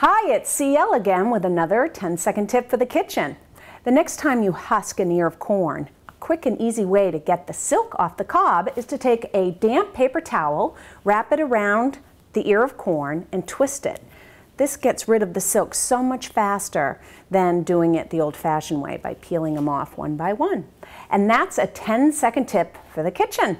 Hi, it's CL again with another 10 second tip for the kitchen. The next time you husk an ear of corn, a quick and easy way to get the silk off the cob is to take a damp paper towel, wrap it around the ear of corn, and twist it. This gets rid of the silk so much faster than doing it the old fashioned way by peeling them off one by one. And that's a 10 second tip for the kitchen.